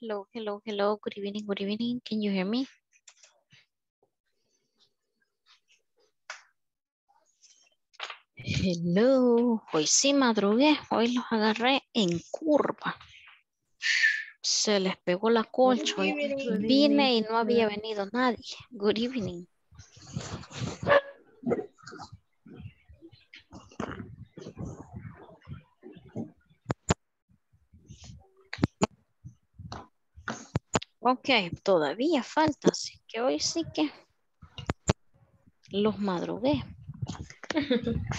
Hello, hello, hello. Good evening, good evening. Can you hear me? Hello. Hoy sí madrugué. Hoy los agarré en curva. Se les pegó la colcha. Vine y no había venido nadie. Good evening. Ok, todavía falta, así que hoy sí que los madrugué.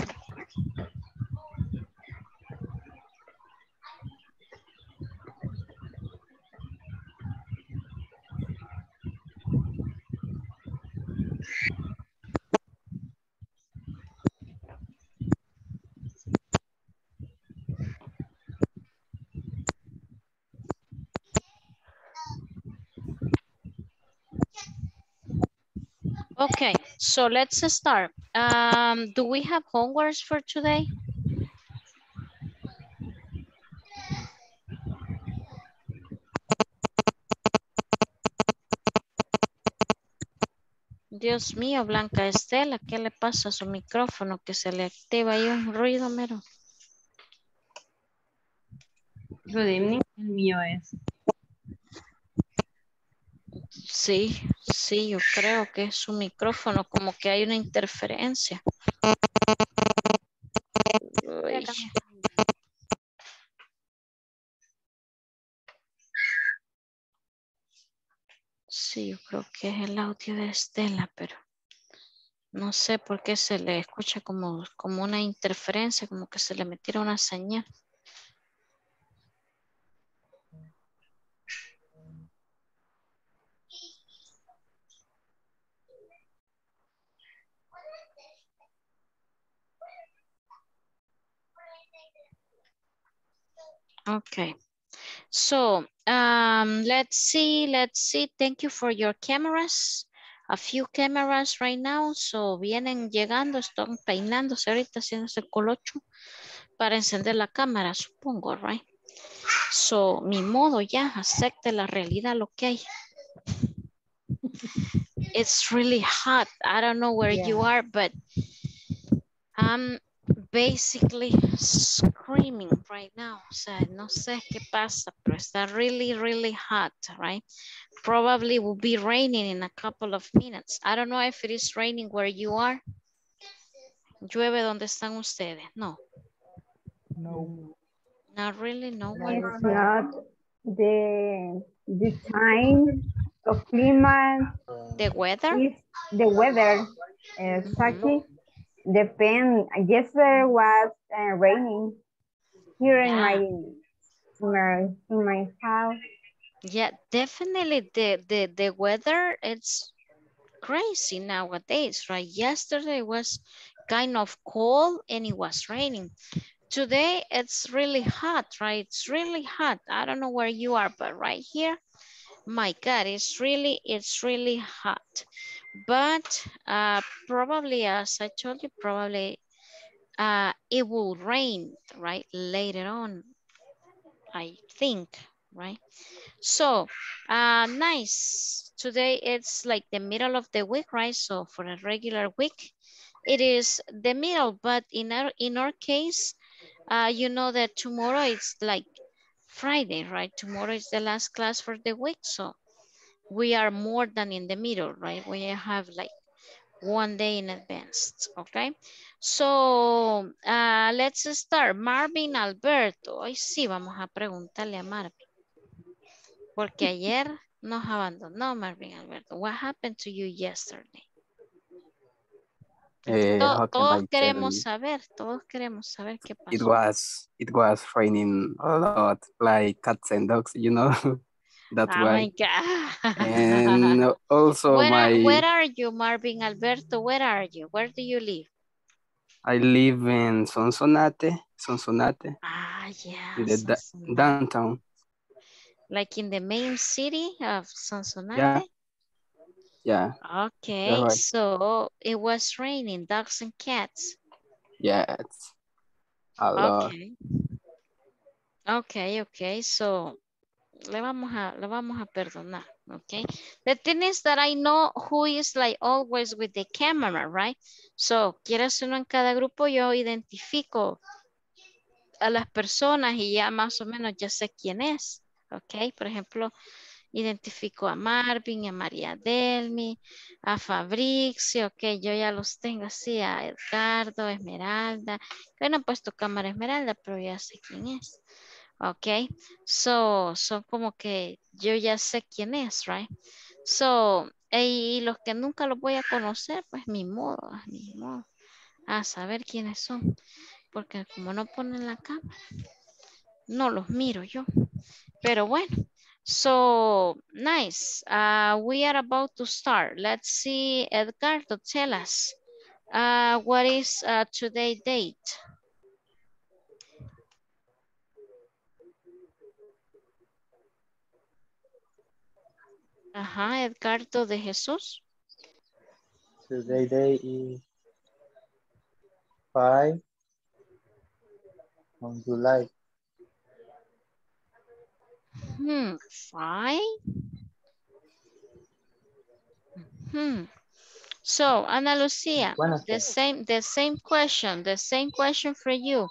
Okay, so let's start. Um, do we have homeworks for today? Dios mío, Blanca Estela, ¿qué le pasa a su micrófono? Que se le activa ahí un ruido, mero. Good evening, el mío es. Sí, sí, yo creo que es su micrófono, como que hay una interferencia. Uy. Sí, yo creo que es el audio de Estela, pero no sé por qué se le escucha como, como una interferencia, como que se le metiera una señal. Okay. So, um, let's see, let's see. Thank you for your cameras. A few cameras right now. So, vienen llegando, están peinándose ahorita, haciéndose el colocho para encender la cámara, supongo, right? So, mi modo ya, acepte la realidad, lo que hay. It's really hot. I don't know where you are, but I'm basically screaming right now. O sea, no sé qué pasa, pero está really, really hot, right? Probably will be raining in a couple of minutes. I don't know if it is raining where you are. Llueve donde están ustedes. No. No. Not really, no. It's not the the time of climate The weather? the weather exactly depend yesterday was uh, raining here in my my in my house Yeah, definitely the, the, the weather, it's crazy nowadays, right? Yesterday was kind of cold and it was raining. Today it's really hot, right? It's really hot. I don't know where you are, but right here, my God, it's really, it's really hot. But uh, probably, as I told you, probably uh, it will rain, right? Later on, I think, right? So, uh, nice. Today it's like the middle of the week, right? So for a regular week, it is the middle, but in our, in our case, uh, you know that tomorrow it's like Friday, right? Tomorrow is the last class for the week. So we are more than in the middle, right? We have like one day in advance, okay? So, uh, let's start. Marvin Alberto. Hoy sí vamos a preguntarle a Marvin. Porque ayer nos abandonó Marvin Alberto. What happened to you yesterday? Eh, To- todos queremos saber, todos queremos saber qué It pasó. was it was raining a lot, like cats and dogs, you know. That's oh my why. God. And also where, my are, where are you, Marvin Alberto? Where are you? Where do you live? I live in Sonsonate, Sonsonate, Ah, yeah. in the Sonsonate. downtown. Like in the main city of Sonsonate? Yeah. Yeah, Okay, right. so it was raining, dogs and cats. yeah, it's a lot. Okay. Okay, okay, so le vamos a, le vamos a perdonar, okay? The thing is that I know who is like always with the camera, right? So, quieras uno en cada grupo, yo identifico a las personas y ya más o menos ya sé quién es, ok? Por ejemplo, identifico a Marvin, a María Delmi, a Fabricio, ok, yo ya los tengo así, a Edgardo, Esmeralda, que no he puesto cámara Esmeralda, pero ya sé quién es, ok, so, son como que yo ya sé quién es, right, so, y los que nunca los voy a conocer, pues mi modo, mi modo, a saber quiénes son, porque como no ponen la cámara, no los miro yo, pero bueno, So nice. Uh, we are about to start. Let's see, Edgardo, tell us. Uh, what is uh, today date? Ajá, Edgardo de Jesús. Today day is 5 on July. Hmm, five. Hmm. So, Ana Lucia, Buenas the same, the same question, the same question for you.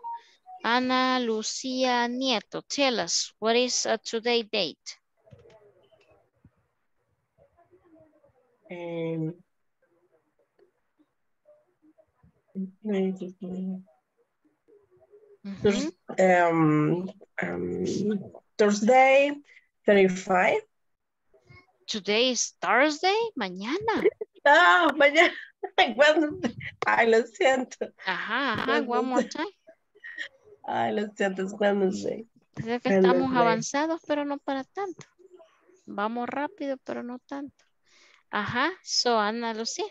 Ana Lucia Nieto, tell us, what is uh, today date? Mhm. um, um, Thursday, 35. Today is Thursday, mañana. Ah, mañana. Ay, lo siento. Ajá, ajá, one more time. Ay, lo siento, es Wednesday. Creo que estamos avanzados, pero no para tanto. Vamos rápido, pero no tanto. Ajá, so Ana Lucía.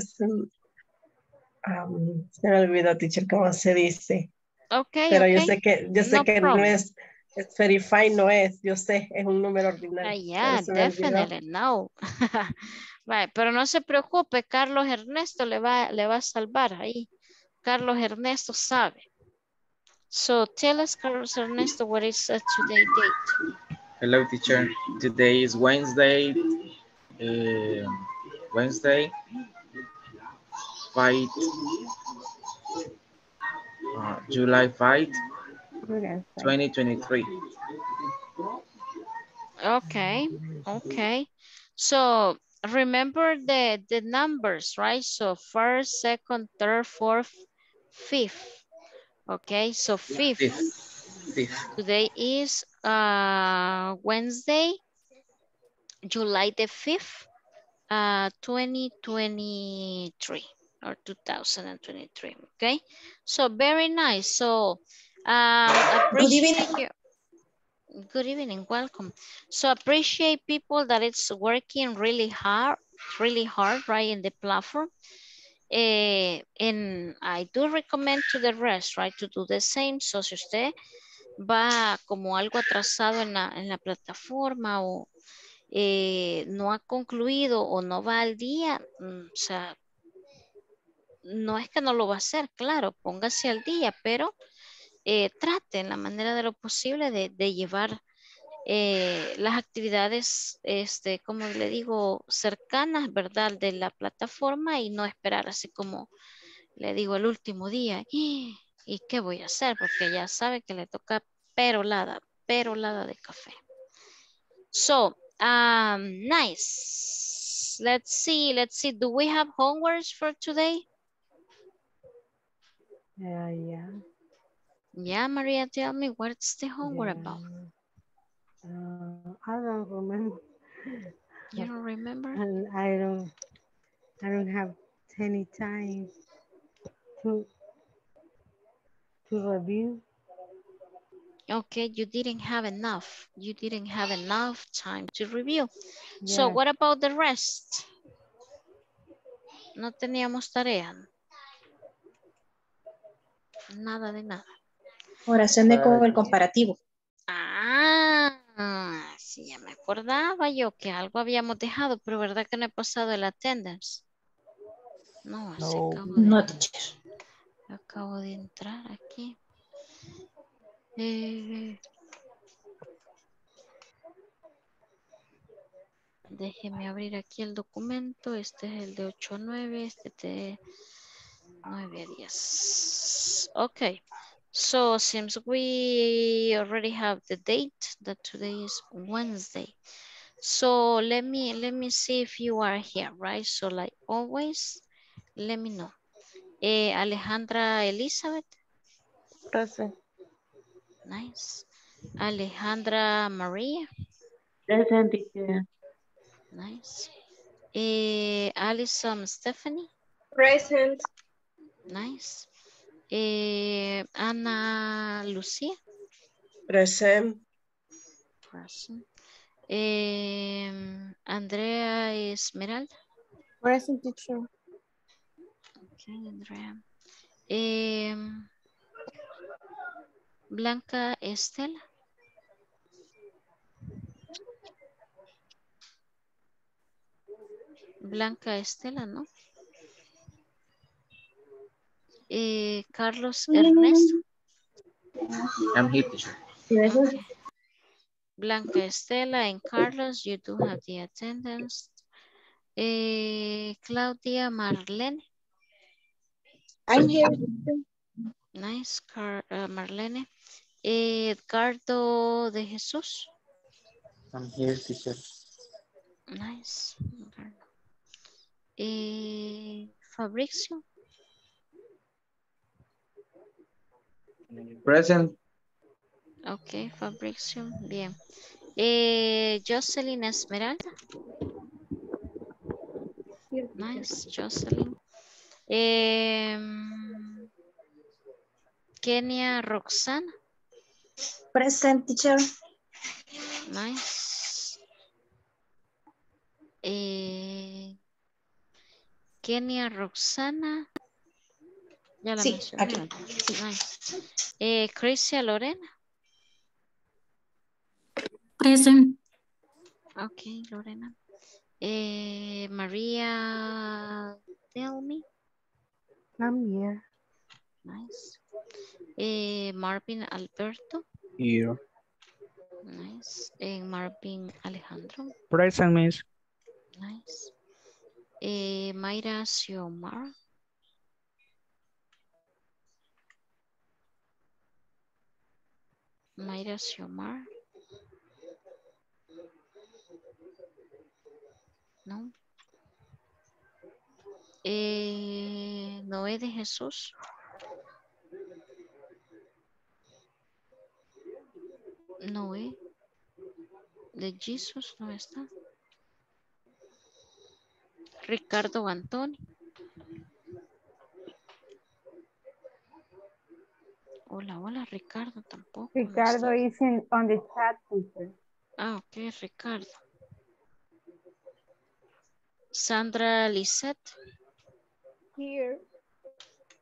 Si... um, se me olvidó, teacher, cómo se dice. Ok, Pero yo ok. sé que, yo sé No que no es, es 35, no es, yo sé, es un número ordinario. Ah, yeah, definitely, no. Right, pero no se preocupe, Carlos Ernesto le va, le va a salvar ahí. Carlos Ernesto sabe. So tell us, Carlos Ernesto, what is uh, today date? Hello, teacher. Today is Wednesday. uh, Wednesday. Five. uh, July 5, Good. 2023. Okay, okay. So remember the, the numbers, right? So first, second, third, fourth, fifth. Okay, so fifth. Fifth. Fifth. Today is uh, Wednesday, July the 5th, uh, 2023 or 2023. Okay, so very nice. So, um, appreciate you. Good evening, welcome. So appreciate people that it's working really hard, really hard, right, in the platform. Eh, I do recommend to the rest, right, to do the same. So si usted va como algo atrasado en la, en la plataforma o eh, no ha concluido o no va al día, mm, o sea, no es que no lo va a hacer, claro, póngase al día, pero eh, trate en la manera de lo posible de, de llevar eh, las actividades, este, como le digo, cercanas, ¿verdad? De la plataforma y no esperar así como le digo el último día. ¿Y, ¿y qué voy a hacer? Porque ya sabe que le toca perolada, perolada de café. So, um, nice. Let's see, let's see. Do we have homeworks for today? Yeah, yeah. Yeah, Maria, tell me what's the homework about? Uh, I don't remember. You don't remember? And I don't, I don't have any time to, to review. Okay, you didn't have enough. You didn't have enough time to review. So what about the rest? No teníamos tarea. Nada de nada. Oración de con el comparativo. Sí, ya me acordaba yo que algo habíamos dejado, pero verdad que no he pasado el attendance. No, No. acabo de- No, teacher. Acabo de entrar aquí. Eh, déjeme abrir aquí el documento. Este es el de 8 a 9, este de 9 a 10. Okay. So since we already have the date that today is Wednesday. So let me let me see if you are here, right? So like always, let me know. Eh, Alejandra Elizabeth. Present. Nice. Alejandra Maria. Present, teacher. Nice. Eh, Alison Stephanie. Present. Nice. Eh, Ana Lucía. Present. Present. Eh, Andrea Esmeralda. Present, teacher. Okay, Andrea. Eh, Blanca Estela. Blanca Estela, ¿no? Eh, Carlos Ernesto. I'm here, teacher. Blanca Estela and Carlos, you do have the attendance. Eh, Claudia Marlene. I'm here. Nice, Car uh, Marlene. Eh, Edgardo de Jesús. I'm here, teacher. Nice. Eh, Fabricio. Present. Ok, Fabricio. Bien. Eh, Jocelyn Esmeralda. Nice, Jocelyn. Em, Kenia Roxana. Present, teacher. Nice. Eh, Kenia Roxana. Ya la Sí, mencioné. aquí. Nice. Eh, Crisia Lorena. Present. Ok, Lorena. Eh, María Delmi. I'm here. Nice. Eh, Marvin Alberto. Here. Nice. Eh, Marvin Alejandro. Present, miss. Nice. Eh, Mayra Xiomara. Mayra Xiomara. No. Eh, Noé de Jesús. Noé de Jesús no está. Ricardo Antonio. Hola, hola, Ricardo tampoco. Ricardo is in, on the chat, teacher. Ah, ok, Ricardo. Sandra Lisette. Here.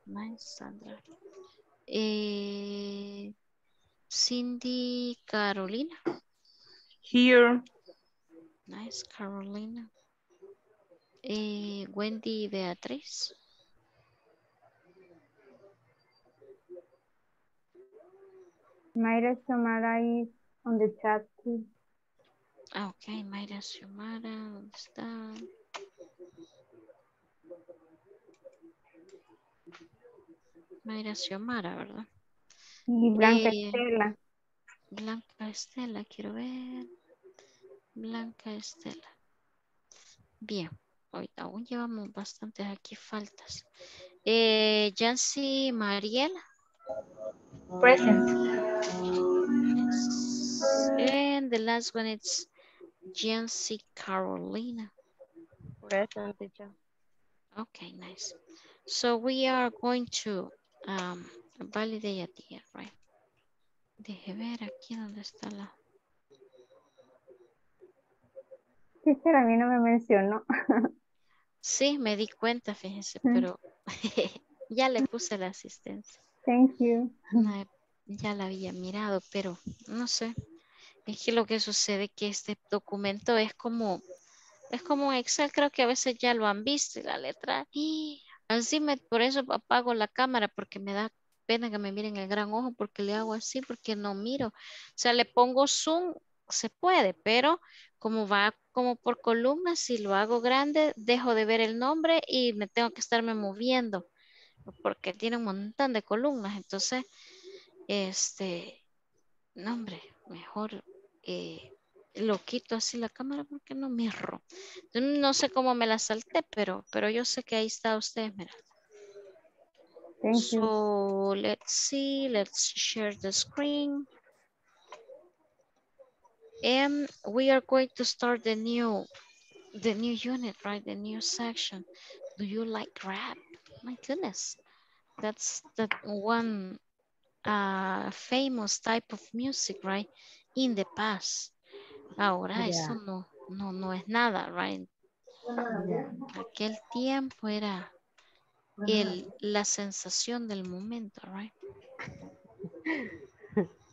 Nice, Sandra. Eh, Cindy Carolina. Here. Nice, Carolina. Eh, Wendy Beatriz. Mayra Samara is on the chat too. Ah, ok, Mayra Xiomara, ¿dónde está? Mayra Xiomara, ¿verdad? Y Blanca Eh, Estela. Blanca Estela, quiero ver. Blanca Estela. Bien, hoy aún llevamos bastantes aquí faltas. Eh, Yancy Mariela. Present. And the last one is Yancy Carolina. Present, teacher. Okay, nice. So we are going to um, validate a día, right? Deje ver aquí dónde está la... Teacher, a mí no me mencionó. Sí, me di cuenta, fíjese, Mm. pero ya le puse la asistencia. Thank you. No, ya la había mirado, pero no sé. Es que lo que sucede es que este documento es como, es como Excel, creo que a veces ya lo han visto la letra, y Así me, por eso apago la cámara porque me da pena que me miren el gran ojo porque le hago así porque no miro. O sea, le pongo zoom, se puede, pero como va como por columnas, si lo hago grande, dejo de ver el nombre y me tengo que estarme moviendo porque tiene un montón de columnas. Entonces, este, no hombre, mejor eh, lo quito así la cámara porque no mirro. No sé cómo me la salté, pero, pero yo sé que ahí está usted, mira. Thank you. So let's see, let's share the screen. And we are going to start the new, the new unit, right? The new section. Do you like rap? My goodness, that's the one uh, famous type of music, right? In the past. Ahora eso no, no, no es nada, right? Yeah. Aquel tiempo era el, la sensación del momento, right?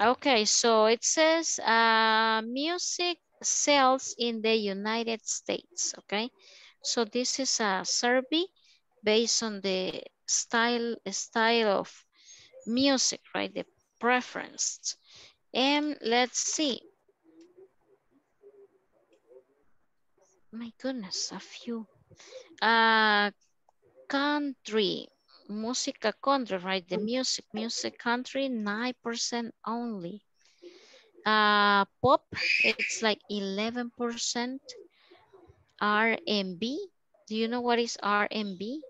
Okay, so it says uh, music sells in the United States, okay? So this is a survey based on the style, style of music, right? The preference. And let's see. My goodness, a few. Uh, country, música country, right? The music, music country, 9% only. Uh, pop, it's like 11%. R&B, do you know what is R&B?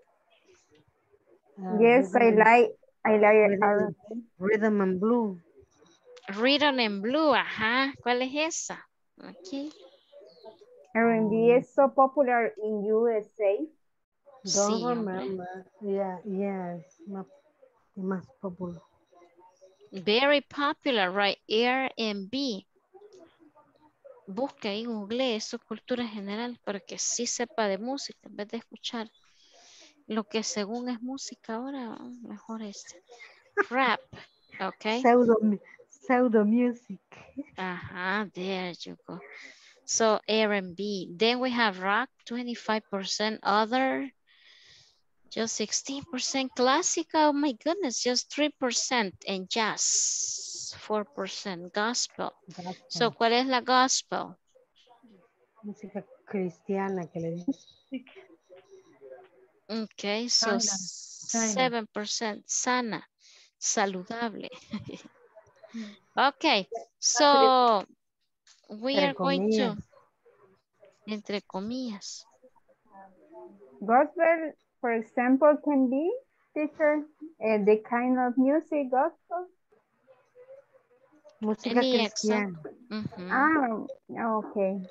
Yes, I like, I like rhythm, rhythm and blue. Rhythm and Blue, ajá. ¿Cuál es esa? Aquí. R&B is so popular in USA. Don't Sí. Yeah, yes, más, más popular. Very popular, right? R&B. Busque ahí, google eso, cultura general, para que sí sepa de música, en vez de escuchar lo que según es música ahora, mejor este. Rap, ok. Pseudo, pseudo music. Ajá, there you go. So R&B. Then we have rock, 25% other, just 16% classical. Oh my goodness, just 3% and jazz, 4% gospel. So, ¿cuál es la gospel? música cristiana que le dicen. Okay, so Sana, 7% sana, saludable. okay, so we Entre are going to, entre comillas. Gospel, for example, can be, teacher, uh, the kind of music gospel. Música Any cristiana. Ah, okay.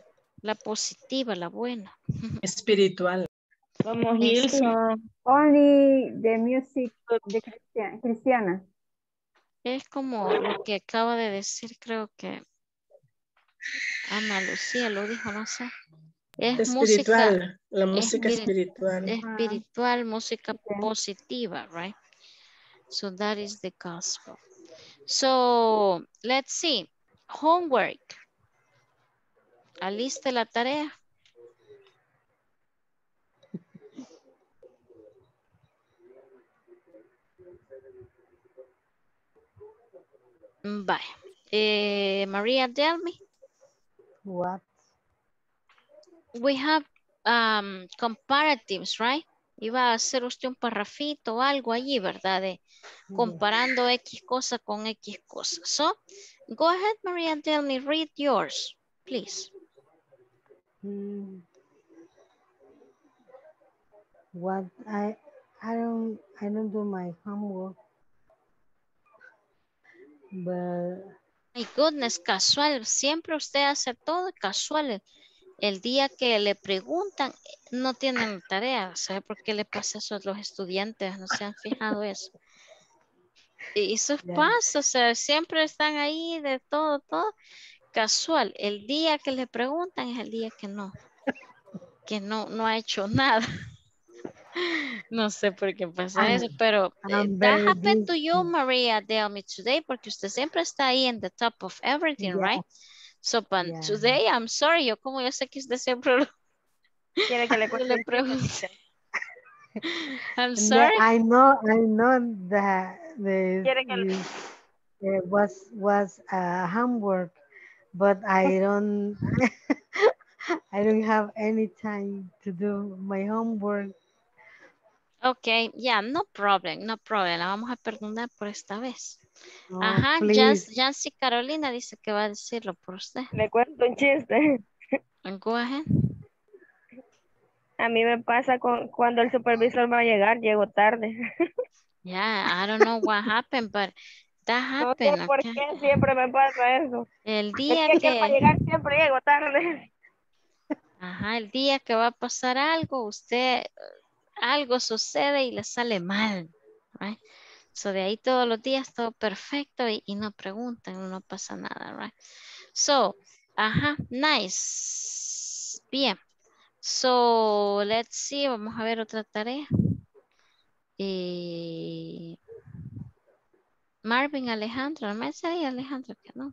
La positiva, la buena. Espiritual. Como Es- Hillsong. Only the music de cristiana. cristiana. Es como lo que acaba de decir, creo que Ana Lucía lo dijo, no sé. Es música Espiritual. La música espiri- espiritual. espiritual, música ok. positiva, right? So that is the gospel. So let's see. Homework. Aliste la tarea. Bye. Eh, Maria, tell me. What? We have um, comparatives, right? Iba a hacer usted un parrafito o algo allí, ¿verdad? De comparando X cosa con X cosa. So, go ahead, Maria, tell me, read yours, please. Mm. What I I don't I don't do my homework. But My goodness, casual. Siempre usted hace todo casual. El, día que le preguntan, no tienen tarea. ¿Sabe por qué le pasa eso a los estudiantes? No se han fijado eso. Y Ya. pasa, o sea, siempre están ahí de todo, todo casual. El día que le preguntan es el día que no, que no, no ha hecho nada. No sé por qué pasa I'm- eso, pero eh, I'm that happened to you, busy. Maria, tell me today, porque usted siempre está ahí en the top of everything, Yeah. right? So, but Yeah. today, I'm sorry, yo como yo sé que usted siempre lo- Quiere que le le teacher. I'm sorry. I know, I know that the Quiere que le- is- it was was uh, homework, but I don't I don't have any time to do my homework. Ok, yeah, no problem, no problem. La vamos a perdonar por esta vez. Oh, Ajá. Jans- Jancy Carolina dice que va a decirlo por usted. Le cuento un chiste. Go ahead. A mí me pasa con, cuando el supervisor va a llegar, llego tarde. Yeah, I don't know what happened, but that No sé happened. por okay? qué siempre me pasa eso. El Es día que, que para llegar siempre llego tarde. ajá, el día que va a pasar algo, usted, algo sucede y le sale mal, right? So de ahí todos los días todo perfecto y, y no preguntan, no pasa nada, right? So, ajá, nice. Bien. So, let's see, vamos a ver otra tarea. Eh, Marvin Alejandro, me sale Alejandro que no.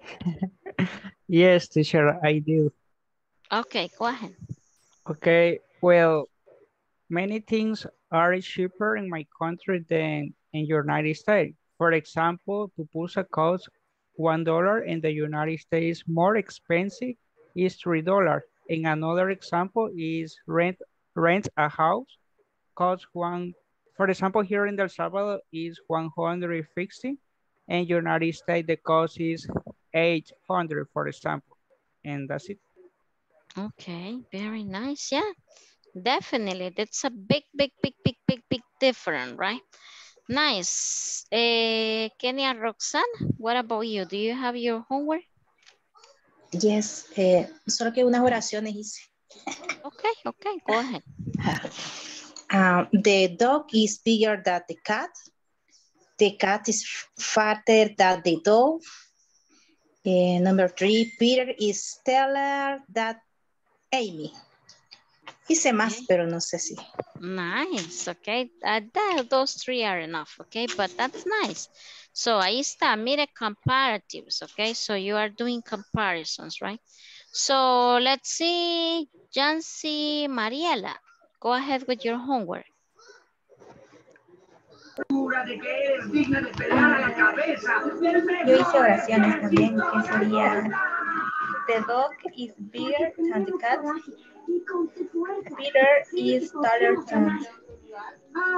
Yes, teacher, I do. Okay, go ahead. Okay, well, many things are cheaper in my country than in United States. For example, pupusa costs one dollar in the United States more expensive is three dollars. And another example is rent rent a house costs one. For example, here in El Salvador is 150, and United States the cost is 800, for example, and that's it. Okay, very nice. Yeah, definitely. That's a big, big, big, big, big, big difference, right? Nice. Eh, Kenya Roxanne, what about you? Do you have your homework? Yes, eh, solo que unas oraciones hice. Okay, okay, go ahead. Um, the dog is bigger than the cat. The cat is fatter than the dog. Eh, number three, Peter is taller than Amy. Hice más, Okay. pero no sé si. Nice, okay. Uh, that, those three are enough, okay? But that's nice. So ahí está, mire comparatives, okay? So you are doing comparisons, right? So let's see, Jancy Mariela, go ahead with your homework. Yo hice oraciones también, que sería The dog is bigger than the cat. Peter is taller than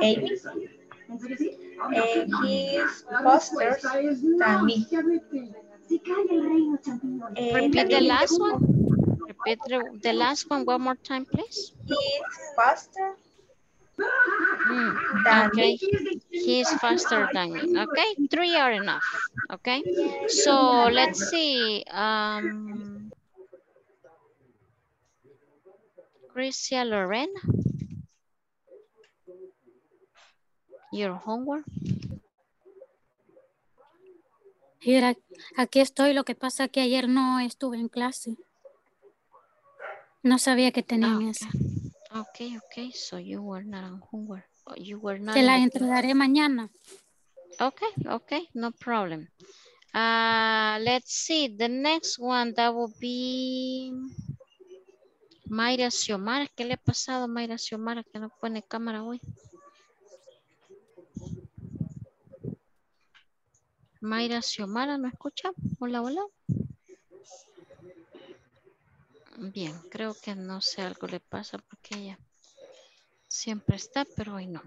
Amy. And he is faster than me. Repeat the last one. Repeat the, last one one more time, please. He is faster Mm, than okay, is faster than me. Okay, three are enough. Okay, so let's see. Um, Christia Lorena, your homework. Mira, aquí estoy, lo que pasa que ayer no estuve en clase. No sabía que tenían Ah. Okay, okay, so you were not on homework. or You were not Te la entregaré mañana. Okay, okay, no problem. Uh, let's see, the next one, that will be Mayra Xiomara. ¿Qué le ha pasado a Mayra Xiomara que no pone cámara hoy? Mayra Xiomara, ¿no escucha? Hola, hola. Bien, creo que no sé, algo le pasa porque ella siempre está, pero hoy no.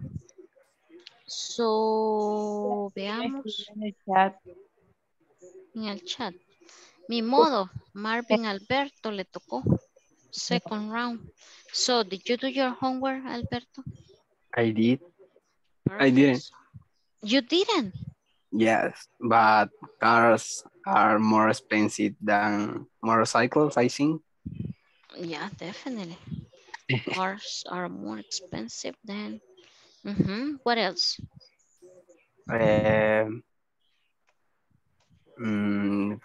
So, veamos En el chat. en el chat. Mi modo, Marvin Alberto le tocó. Second round. So, did you do your homework, Alberto? I did. I didn't. You didn't? Yes, but cars are more expensive than motorcycles, I think. Yeah, definitely. Cars are more expensive than. Mhm, What else? Um, mm,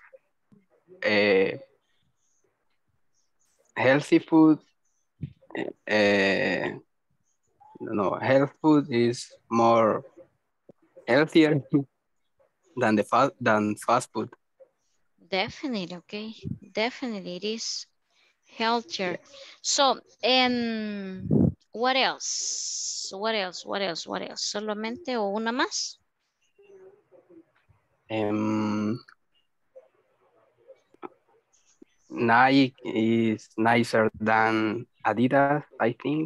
eh, healthy food. Uh, no, health food is more healthier than the fast than fast food. Definitely, okay. Definitely it is healthier. So, um, what else? What else? What else? What else? ¿Solamente o una más? Um, Nike is nicer than Adidas, I think.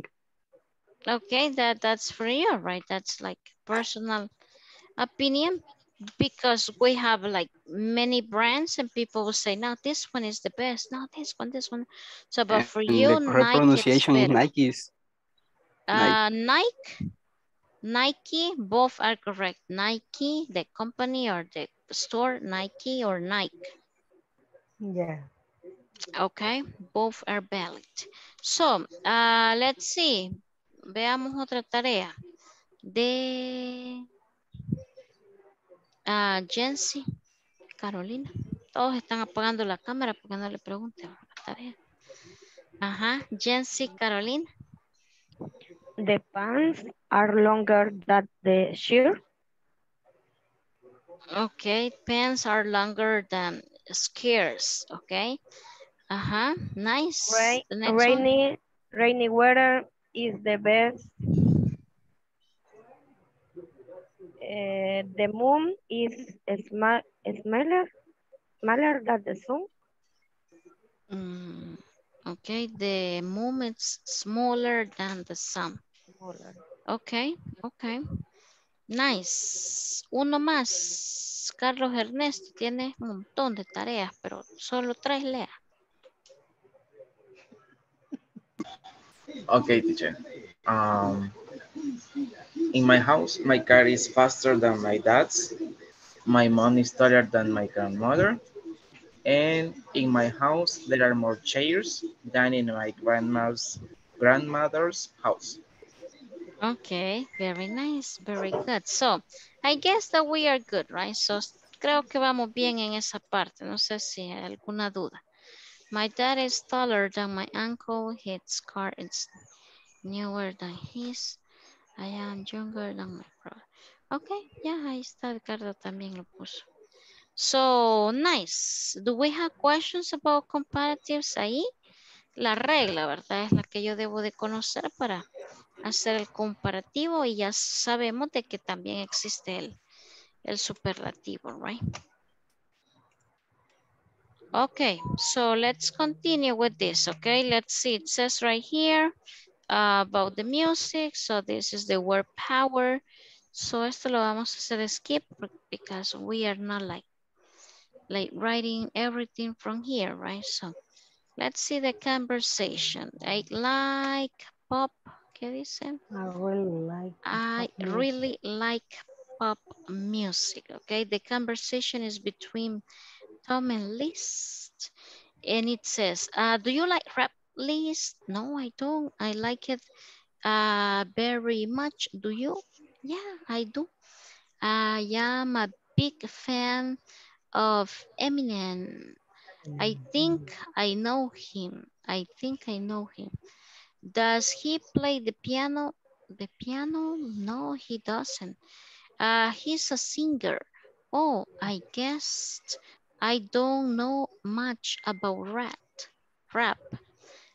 Okay, that that's for you, right? That's like personal opinion because we have like many brands and people will say, no, this one is the best. No, this one, this one. So, but for And you, the Nike is pronunciation is better. Nike is Uh, Nike, Nike, both are correct. Nike, the company or the store, Nike or Nike. Yeah. Okay, both are valid. So, uh, let's see. Veamos otra tarea. De uh, Jency, Carolina. Todos están apagando la cámara porque no le pregunte la tarea. Ajá, Jency, Carolina. The pants are longer than the shirt. Okay, pants are longer than skirts. Okay. Uh-huh. Nice. Rain, one. rainy, rainy weather is the best. Eh, the moon is sma smaller, smaller than the sun. Mm, okay, the moon is smaller than the sun. Smaller. Okay, okay. Nice. Uno más. Carlos Ernesto tiene un montón de tareas, pero solo tres lea. Okay, teacher. Um, in my house, my car is faster than my dad's. My mom is taller than my grandmother. And in my house, there are more chairs than in my grandma's grandmother's house. Okay, very nice, very good. So, I guess that we are good, right? So, creo que vamos bien en esa parte. No sé si hay alguna duda. My dad is taller than my uncle. His car is newer than his. I am younger than my brother. Okay, ya ahí está, Ricardo también lo puso. So, nice. Do we have questions about comparatives ahí? La regla, ¿verdad? Es la que yo debo de conocer para hacer el comparativo y ya sabemos de que también existe el, el superlativo, right? Okay, so let's continue with this, okay? Let's see, it says right here uh, about the music. So this is the word power. So esto lo vamos a hacer skip because we are not like, like writing everything from here, right? So let's see the conversation. I like pop, ¿qué dice? I really like. I really like pop music, okay? The conversation is between And List. And it says, uh, do you like rap list? No, I don't. I like it uh, very much. Do you? Yeah, I do. I am a big fan of Eminem. I think I know him. I think I know him. Does he play the piano? The piano? No, he doesn't. Uh, he's a singer. Oh, I guessed. I don't know much about rap. Rap.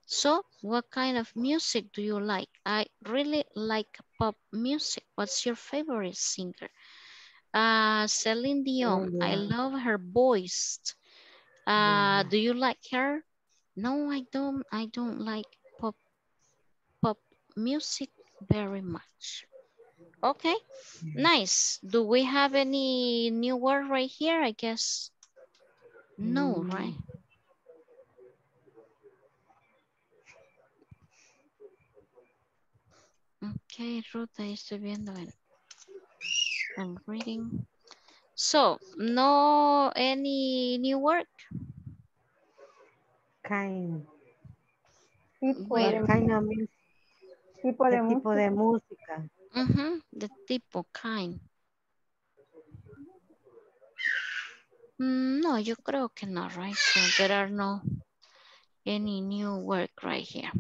So, what kind of music do you like? I really like pop music. What's your favorite singer? Uh, Celine Dion. I love her voice. Uh, do you like her? No, I don't. I don't like pop pop music very much. Okay, nice. Do we have any new word right here? I guess no, Mm. right? Okay, Ruth, ahí estoy viendo en, I'm reading. So, no any new work? Kind. Tipo Wait de, What kind of music? tipo ¿Qué de tipo música. de música? Ujú, de tipo, kind. No, yo creo que no, right? So there are no any new work right here.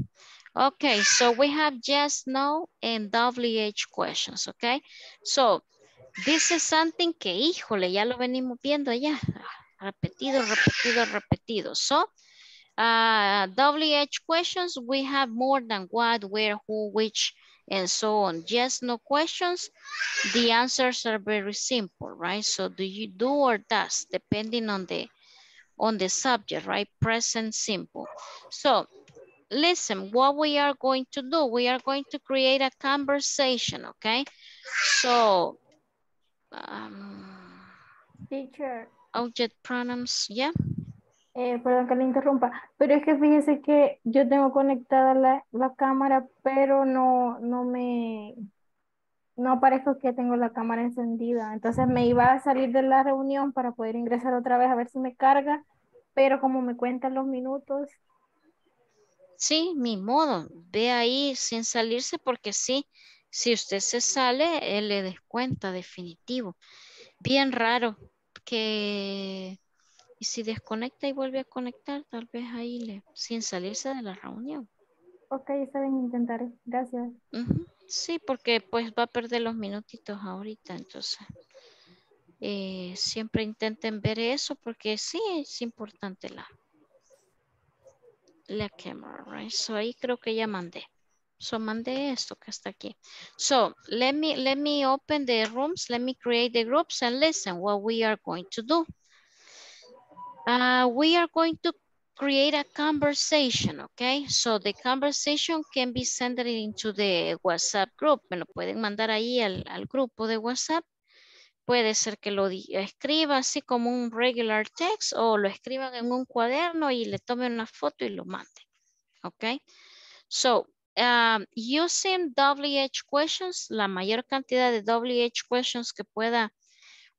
Okay, so we have yes, no, and WH questions, okay? So, this is something que, híjole, ya lo venimos viendo ya. Repetido, repetido, repetido. So, Uh, WH questions, we have more than what, where, who, which, and so on. Yes, no questions, the answers are very simple, right? So do you do or does, depending on the on the subject, right? Present simple. So listen, what we are going to do, we are going to create a conversation, okay? So, um, Teacher. Object pronouns, yeah. Eh, perdón que le interrumpa, pero es que fíjese que yo tengo conectada la, la cámara, pero no, no me, no aparezco que tengo la cámara encendida. Entonces me iba a salir de la reunión para poder ingresar otra vez a ver si me carga, pero como me cuentan los minutos. Sí, mi modo. Ve ahí sin salirse porque sí, si usted se sale, él le descuenta definitivo. Bien raro que... Y si desconecta y vuelve a conectar, tal vez ahí le... Sin salirse de la reunión. Ok, está bien, intentaré. Gracias. Ujú. Sí, porque pues va a perder los minutitos ahorita, entonces eh, siempre intenten ver eso porque sí es importante la la cámara, right? So ahí creo que ya mandé. So mandé esto que está aquí. So let me let me open the rooms, let me create the groups and listen what we are going to do. Uh, we are going to create a conversation, okay? So the conversation can be sent into the WhatsApp group. Me pueden mandar ahí al, al grupo de WhatsApp. Puede ser que lo escriba así como un regular text o lo escriban en un cuaderno y le tomen una foto y lo manden, okay? So, um, using WH questions, la mayor cantidad de WH questions que pueda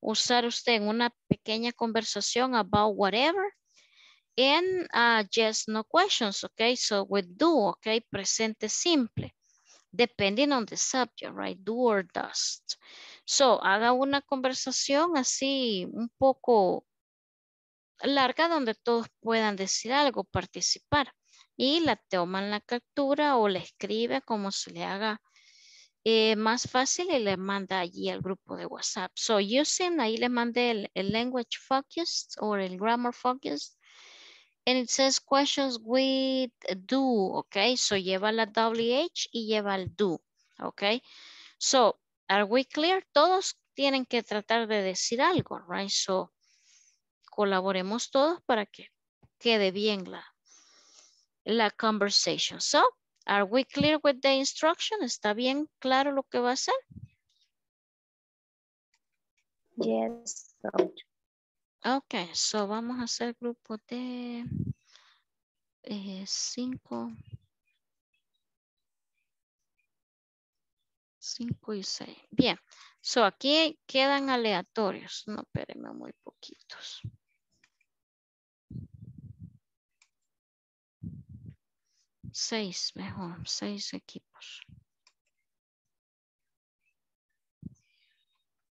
usar usted en una pequeña conversación about whatever, and uh, yes, no questions, okay? So with do, okay? Presente simple, depending on the subject, right? Do or does. So, haga una conversación así un poco larga donde todos puedan decir algo, participar. Y la toman la captura o la escribe como se le haga eh, más fácil y le manda allí al grupo de WhatsApp. So, using, ahí le mandé el, language focused o el grammar focused and it says questions with do, okay? So lleva la WH y lleva el do, okay? So, are we clear? Todos tienen que tratar de decir algo, right? So, colaboremos todos para que quede bien la, la conversation. So, are we clear with the instruction? ¿Está bien claro lo que va a hacer? Yes. Ok, so vamos a hacer grupo de eh, cinco, cinco y seis. Bien, so aquí quedan aleatorios. No, espérenme muy poquitos. Seis, mejor, seis equipos.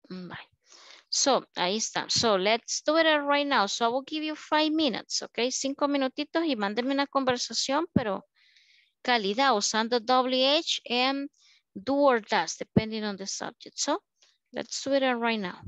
Bye. So, ahí está. So, let's do it right now. So, I will give you five minutes, okay? Cinco minutitos y mándenme una conversación, pero calidad, usando WH and do or does, depending on the subject. So, let's do it right now.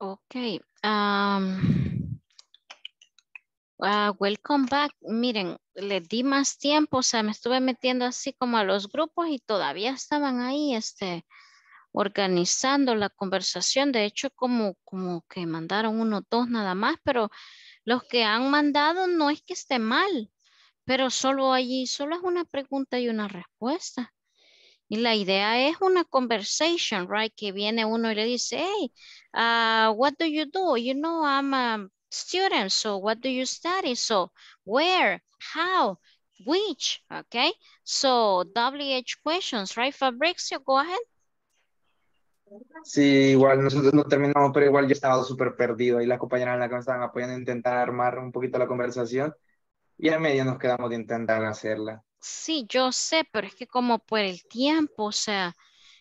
Ok. Um, welcome back. Miren, le di más tiempo, o sea, me estuve metiendo así como a los grupos y todavía estaban ahí, este, organizando la conversación. De hecho, como, como que mandaron uno, dos nada más, pero los que han mandado no es que esté mal, pero solo allí, solo es una pregunta y una respuesta. Y la idea es una conversation, right? Que viene uno y le dice, hey, uh, what do you do? You know, I'm a student, so what do you study? So where, how, which, okay? So WH questions, right? Fabricio, go ahead. Sí, igual nosotros no terminamos, pero igual yo estaba súper perdido y las compañeras en la que me estaban apoyando a intentar armar un poquito la conversación y a medio nos quedamos de intentar hacerla. Sí, yo sé, pero es que como por el tiempo, o sea,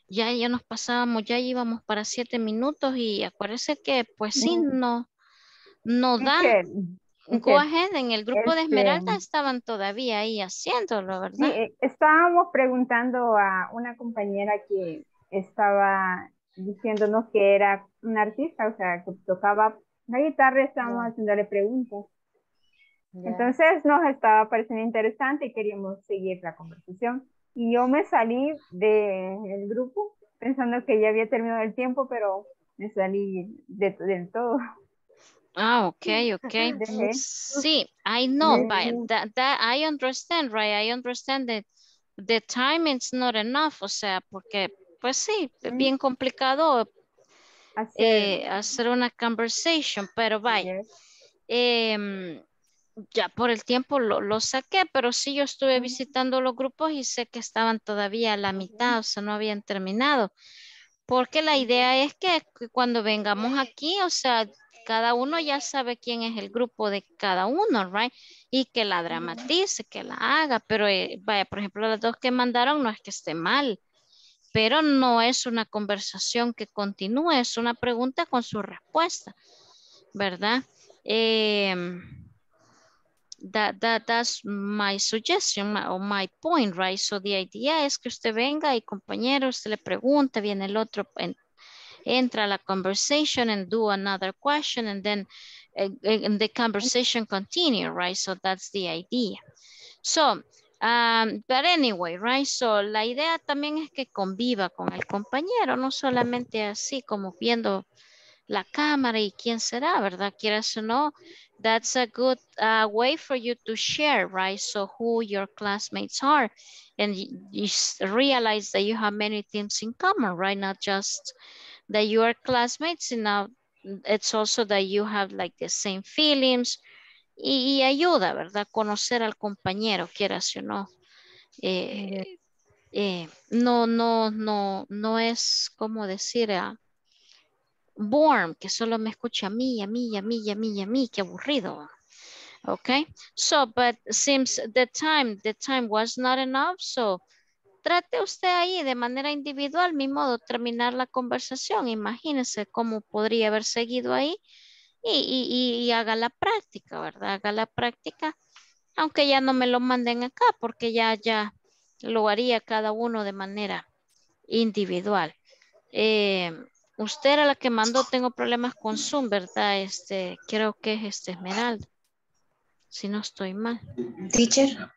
ya, ya nos pasábamos, ya íbamos para siete minutos y acuérdese que pues sí, no, no da. Go ahead, en el grupo de Esmeralda Este, estaban todavía ahí haciéndolo, Sí, ¿verdad? eh, estábamos preguntando a una compañera que estaba diciéndonos que era una artista, o sea, que tocaba la guitarra estábamos haciéndole preguntas. Entonces nos estaba pareciendo interesante y queríamos seguir la conversación. Y yo me salí del grupo pensando que ya había terminado el tiempo, pero me salí de, del todo. Ah, okay, okay. Sí, I know, but that, that I understand, right? I understand that the time is not enough, o sea, porque, pues sí, es bien complicado eh, hacer una conversation, pero vaya, em, ya por el tiempo lo, lo saqué, pero sí yo estuve visitando los grupos y sé que estaban todavía a la mitad, o sea, no habían terminado. Porque la idea es que, cuando vengamos aquí, o sea, cada uno ya sabe quién es el grupo de cada uno, right? Y que la dramatice, que la haga, pero eh, vaya, por ejemplo, las dos que mandaron no es que esté mal, pero no es una conversación que continúe, es una pregunta con su respuesta, ¿verdad? Em, that, that, that's my suggestion or my point, right? So the idea es que usted venga y compañero, usted le pregunta, viene el otro, en- entra la conversation and do another question and then uh, uh, the conversation continue, right? So that's the idea. So, um, but anyway, right? So la idea también es que conviva con el compañero, no solamente así como viendo la cámara y quién será, ¿verdad? Quieras o no, that's a good uh, way for you to share, right? So who your classmates are and you realize that you have many things in common, right? Not just that you are classmates, and now it's also that you have like the same feelings y, y ayuda, ¿verdad? Conocer al compañero, quieras o no. Eh, eh, no, no, no, no es como decir, ah, warm, que solo me escucha a mí, a mí, a mí, a mí, a mí, qué aburrido. Okay, so, but since the time, the time was not enough, so trate usted ahí de manera individual, mi modo, terminar la conversación. Imagínese cómo podría haber seguido ahí y haga la práctica, ¿verdad? Haga la práctica, aunque ya no me lo manden acá, porque ya, ya lo haría cada uno de manera individual. Eh, usted era la que mandó, tengo problemas con Zoom, ¿verdad? Este, creo que es este Esmeralda, si no estoy mal. Teacher,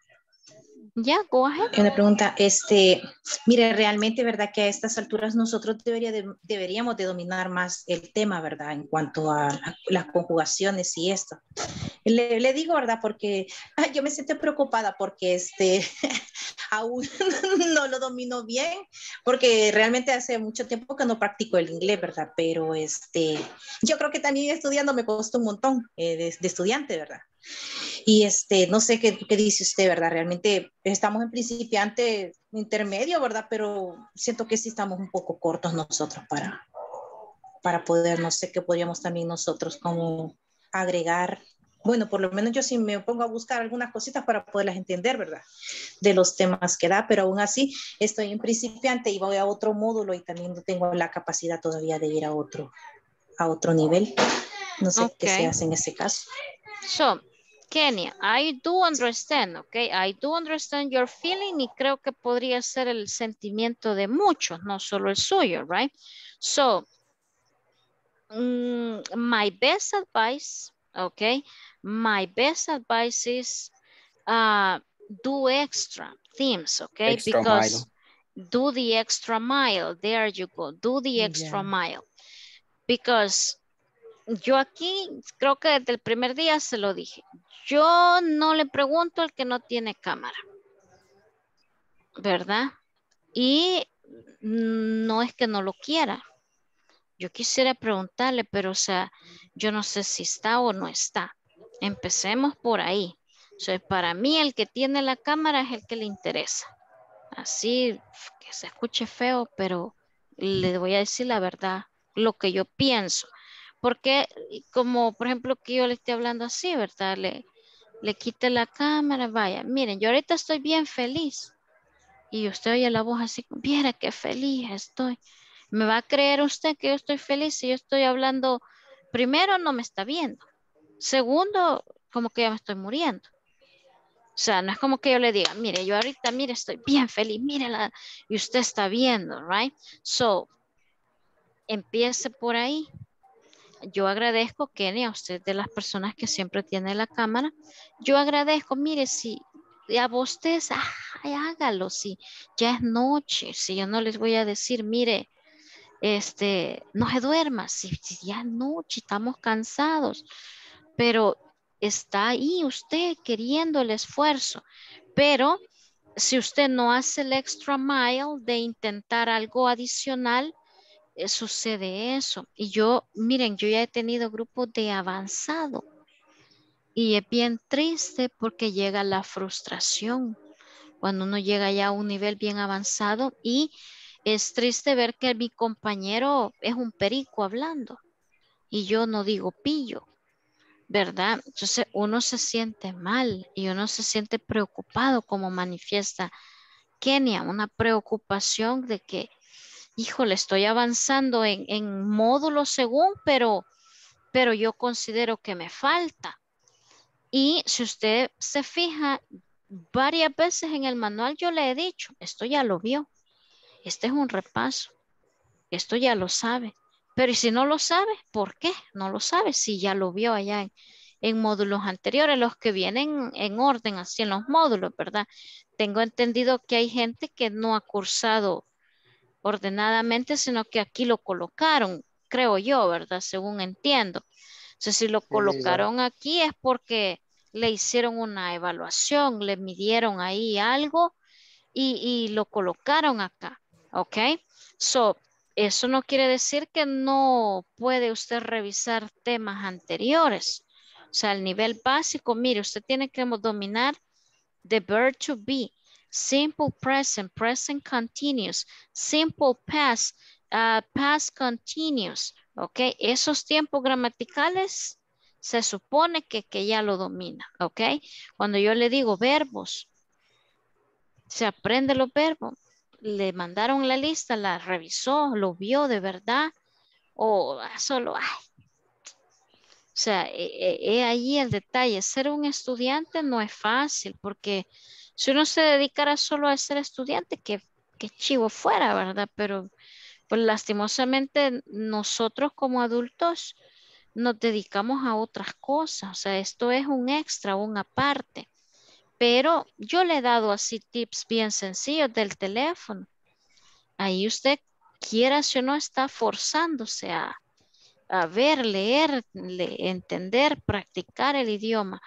Ya, go ahead. una pregunta. Este, mire, realmente, ¿verdad? Que a estas alturas nosotros debería de- deberíamos de dominar más el tema, ¿verdad? En cuanto a, a las conjugaciones y esto. Le, le digo, ¿verdad? Porque ah, yo me siento preocupada porque este, aún no lo domino bien, porque realmente hace mucho tiempo que no practico el inglés, ¿verdad? Pero este, yo creo que también estudiando me costó un montón eh, de, de estudiante, ¿verdad? Y este, no sé qué, qué dice usted, ¿verdad? Realmente estamos en principiante intermedio, ¿verdad? Pero siento que sí estamos un poco cortos nosotros para, para poder, no sé qué podríamos también nosotros como agregar. Bueno, por lo menos yo sí me pongo a buscar algunas cositas para poderlas entender, ¿verdad? De los temas que da, pero aún así estoy en principiante y voy a otro módulo y también no tengo la capacidad todavía de ir a otro, a otro nivel. No sé qué se hace en ese caso. So, Kenia, I do understand, okay? I do understand your feeling y creo que podría ser el sentimiento de muchos, no solo el suyo, right? So, mm, my best advice, okay, my best advice is uh, do extra themes, okay, Extra because mile. do the extra mile. There you go. Do the extra Yeah. mile. Because yo aquí creo que desde el primer día se lo dije. Yo no le pregunto al que no tiene cámara. ¿Verdad? Y no es que no lo quiera. Yo quisiera preguntarle, pero o sea, yo no sé si está o no está. Empecemos por ahí. Sea, para mí el que tiene la cámara es el que le interesa. Así que se escuche feo, pero le voy a decir la verdad, lo que yo pienso. Porque como por ejemplo que yo le estoy hablando así, ¿verdad? Le, le quite la cámara, vaya, miren, yo ahorita estoy bien feliz. Y usted oye la voz así, viera qué feliz estoy. ¿Me va a creer usted que yo estoy feliz si yo estoy hablando? Primero, no me está viendo. Segundo, como que ya me estoy muriendo. O sea, no es como que yo le diga, mire, yo ahorita, mire, estoy bien feliz, mírela, y usted está viendo, right? So, empiece por ahí. Yo agradezco, Kenny, a usted de las personas que siempre tiene la cámara. Yo agradezco, mire, si a ustedes, ay, hágalo, si ya es noche, si yo no les voy a decir, mire, este, no se duerma, si, si ya es noche, estamos cansados, pero está ahí usted queriendo el esfuerzo, pero si usted no hace el extra mile de intentar algo adicional, eh, sucede eso. Y yo, miren, yo ya he tenido grupos de avanzado y es bien triste porque llega la frustración cuando uno llega ya a un nivel bien avanzado y es triste ver que mi compañero es un perico hablando y yo no digo pillo. ¿Verdad? Entonces uno se siente mal y uno se siente preocupado como manifiesta Kenia, una preocupación de que, híjole, estoy avanzando en, módulos según, pero, pero yo considero que me falta. Y si usted se fija, varias veces en el manual yo le he dicho, esto ya lo vio, este es un repaso, esto ya lo sabe. Pero ¿y si no lo sabe? ¿Por qué? No lo sabe si ya lo vio allá en, en módulos anteriores, los que vienen en orden, así en los módulos, ¿verdad? Tengo entendido que hay gente que no ha cursado ordenadamente, sino que aquí lo colocaron, creo yo, ¿verdad? Según entiendo. Entonces, si lo colocaron aquí es porque le hicieron una evaluación, le midieron ahí algo y, y lo colocaron acá, ¿ok? So, eso no quiere decir que no puede usted revisar temas anteriores. O sea, el nivel básico, mire, usted tiene que dominar the verb to be, simple present, present continuous, simple past, uh, past continuous, ¿ok? Esos tiempos gramaticales se supone que, que ya lo domina, ¿ok? Cuando yo le digo verbos, se aprende los verbos, le mandaron la lista, la revisó, lo vio de verdad, o solo, ay. O sea, es ahí el detalle. Ser un estudiante no es fácil, porque si uno se dedicara solo a ser estudiante, que, que chivo fuera, ¿verdad? Pero pues lastimosamente nosotros como adultos nos dedicamos a otras cosas. O sea, esto es un extra, un aparte. Pero yo le he dado así tips bien sencillos del teléfono. Ahí usted, quiera si no, está forzándose a, a ver, leer, le, entender, practicar el idioma.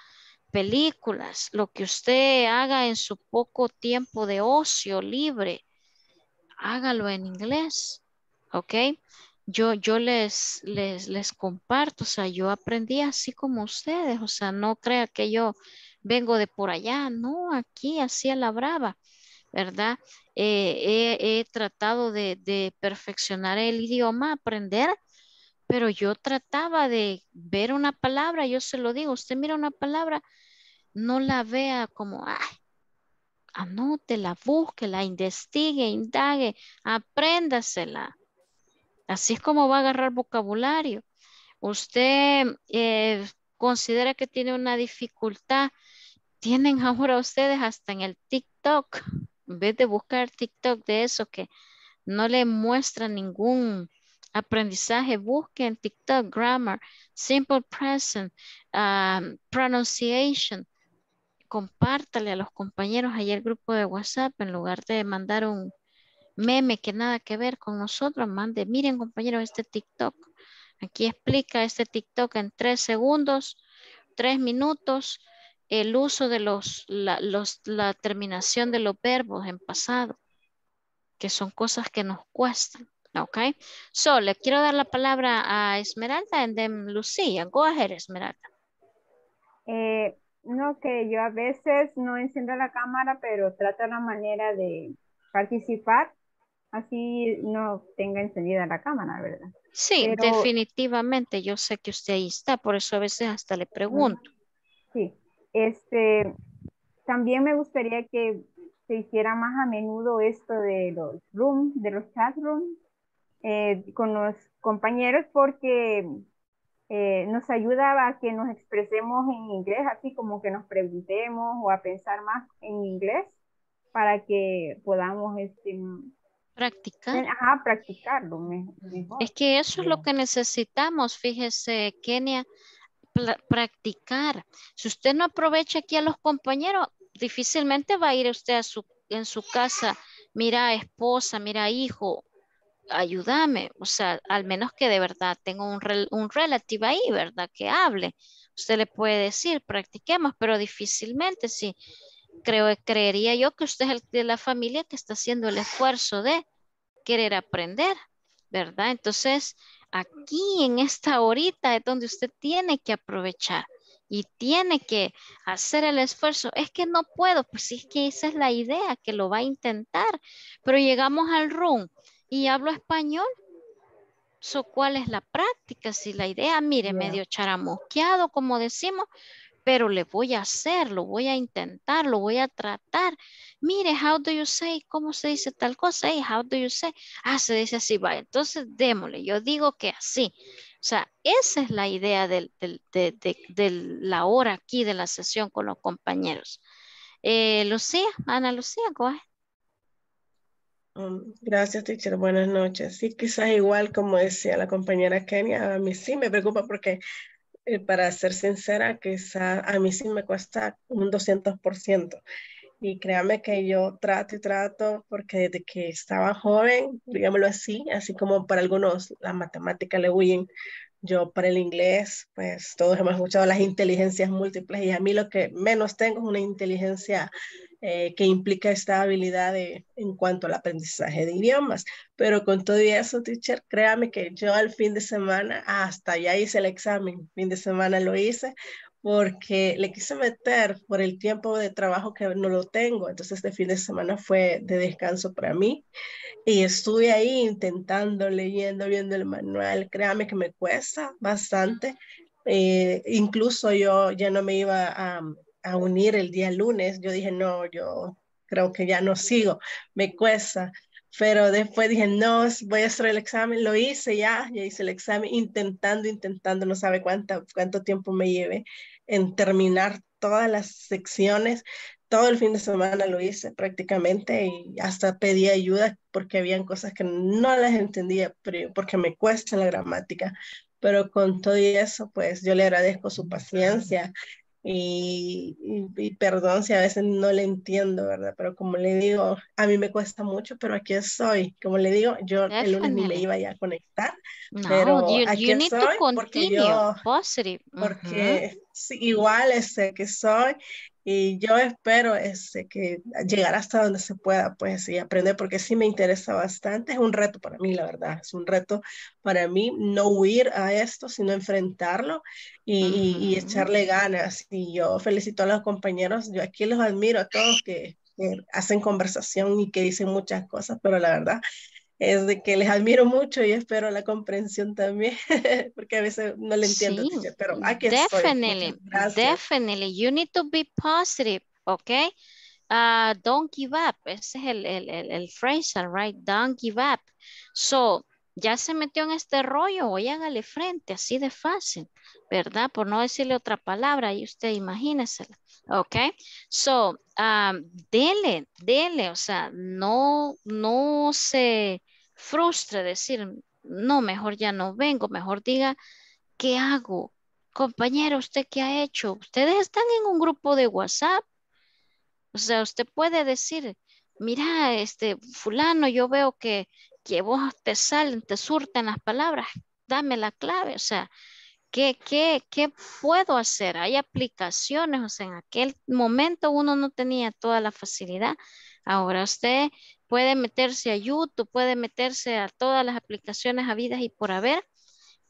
Películas, lo que usted haga en su poco tiempo de ocio libre, hágalo en inglés, ¿ok? Yo, yo les, les, les comparto, o sea, yo aprendí así como ustedes, o sea, no crea que yo vengo de por allá, no, aquí así a la brava, ¿verdad? Eh, he, tratado de, de, perfeccionar el idioma, aprender, pero yo trataba de ver una palabra, yo se lo digo, usted mira una palabra, no la vea como, ay, anótela, búsquela, investigue, indague, apréndasela. Así es como va a agarrar vocabulario. Usted eh, considera que tiene una dificultad, tienen ahora ustedes hasta en el TikTok, en vez de buscar TikTok de eso que no le muestra ningún aprendizaje, busque en TikTok, grammar, simple present, um, pronunciation. Compártale a los compañeros ahí el grupo de WhatsApp en lugar de mandar un meme que nada que ver con nosotros, mande, miren compañeros este TikTok. Aquí explica este TikTok en tres segundos, tres minutos, el uso de los, la, los, la terminación de los verbos en pasado, que son cosas que nos cuestan. Ok, so le quiero dar la palabra a Esmeralda and then Lucía. Go ahead, Esmeralda. Eh, no, que yo a veces no enciendo la cámara, pero trato la manera de participar, así no tenga encendida la cámara, ¿verdad? Sí, Pero- definitivamente. Yo sé que usted ahí está, por eso a veces hasta le pregunto. Sí, este, también me gustaría que se hiciera más a menudo esto de los rooms, de los chat rooms, eh, con los compañeros porque eh, nos ayuda a que nos expresemos en inglés, así como que nos preguntemos o a pensar más en inglés para que podamos este, Practicar. ajá, practicarlo me- mejor. Es que eso es lo que necesitamos, fíjese, Kenia, practicar. Si usted no aprovecha aquí a los compañeros, difícilmente va a ir usted a su, en su casa, mira esposa, mira hijo, ayúdame. O sea, al menos que de verdad tenga un, un relativo ahí, ¿verdad? Que hable. Usted le puede decir, practiquemos, pero difícilmente, sí. Creo, creería yo que usted es el de la familia que está haciendo el esfuerzo de querer aprender, ¿verdad? Entonces, aquí en esta horita es donde usted tiene que aprovechar y tiene que hacer el esfuerzo. Es que no puedo, pues sí, es que esa es la idea, que lo va a intentar, pero llegamos al room y hablo español. So, ¿Cuál es la práctica? Si la idea, mire, Yeah. medio charamusqueado, como decimos, pero le voy a hacer, lo voy a intentar, lo voy a tratar. Mire, how do you say, ¿cómo se dice tal cosa? Hey, how do you say? Ah, se dice así, va. Entonces, démosle. Yo digo que así. O sea, esa es la idea del- de, la hora aquí de la sesión con los compañeros. Eh, Lucía, Ana Lucía, ahead. Um, gracias, teacher. Buenas noches. Sí, quizás igual como decía la compañera Kenia, a mí sí me preocupa porque, eh, para ser sincera, quizás a mí sí me cuesta un 200%. Y créame que yo trato y trato porque desde que estaba joven, digámoslo así, así como para algunos la matemática le huyen, yo para el inglés, pues todos hemos escuchado las inteligencias múltiples y a mí lo que menos tengo es una inteligencia eh, que implica esta habilidad en cuanto al aprendizaje de idiomas. Pero con todo eso, teacher, créame que yo al fin de semana, hasta ya hice el examen, fin de semana lo hice, porque le quise meter por el tiempo de trabajo que no lo tengo. Entonces, este fin de semana fue de descanso para mí. Y estuve ahí intentando, leyendo, viendo el manual. Créame que me cuesta bastante. Eh, incluso yo ya no me iba a, a unir el día lunes. Yo dije, no, yo creo que ya no sigo, me cuesta. Pero después dije, no, voy a hacer el examen. Lo hice ya, ya hice el examen, intentando, intentando, no sabe cuánto, cuánto tiempo me lleve en terminar todas las secciones. Todo el fin de semana lo hice prácticamente y hasta pedí ayuda porque habían cosas que no las entendía porque me cuesta la gramática. Pero con todo eso, pues yo le agradezco su paciencia y, y- perdón si a veces no le entiendo, ¿verdad? Pero como le digo, a mí me cuesta mucho, pero aquí estoy. Como le digo, yo el lunes ni me Definitely. iba ya a conectar, No, pero you, aquí you need to estoy porque continue, yo positive. Porque sí, igual este que soy y yo espero este que llegar hasta donde se pueda pues y aprender porque sí me interesa bastante es un reto para mí la verdad es un reto para mí no huir a esto sino enfrentarlo y, y- y Ujú. echarle ganas y yo felicito a los compañeros yo aquí los admiro a todos que, que hacen conversación y que dicen muchas cosas pero la verdad es de que les admiro mucho y espero la comprensión también, porque a veces no le entiendo, Sí, pero aquí estoy. definitely, gracias. definitely. You need to be positive, okay? Uh, don't give up. Ese es el, el, el, el phrasal, right? Don't give up. So, ya se metió en este rollo, hoy hágale frente, así de fácil, ¿verdad? Por no decirle otra palabra, y usted imagínesela, ¿ok? So, um, dele, dele, o sea, no, no se frustre decir, no, mejor ya no vengo, mejor diga, ¿qué hago? Compañero, ¿usted qué ha hecho? Ustedes están en un grupo de WhatsApp. O sea, usted puede decir, mira, este fulano, yo veo que, que vos te salen, te surten las palabras, dame la clave. O sea, ¿qué, qué, qué puedo hacer? Hay aplicaciones, o sea, en aquel momento uno no tenía toda la facilidad. Ahora usted puede meterse a YouTube, puede meterse a todas las aplicaciones habidas y por haber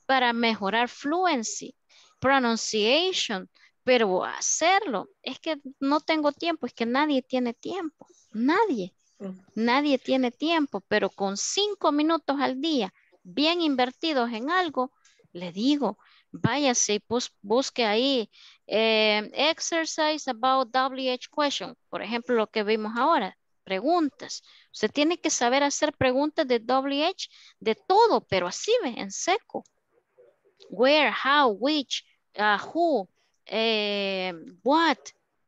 para mejorar fluency, pronunciation, pero hacerlo, es que no tengo tiempo, es que nadie tiene tiempo, nadie, nadie tiene tiempo, pero con cinco minutos al día, bien invertidos en algo, le digo, váyase y busque ahí eh, exercise about WH question, por ejemplo, lo que vimos ahora, preguntas. Usted tiene que saber hacer preguntas de WH de todo, pero así ve, en seco. Where, how, which, uh, who, eh, what,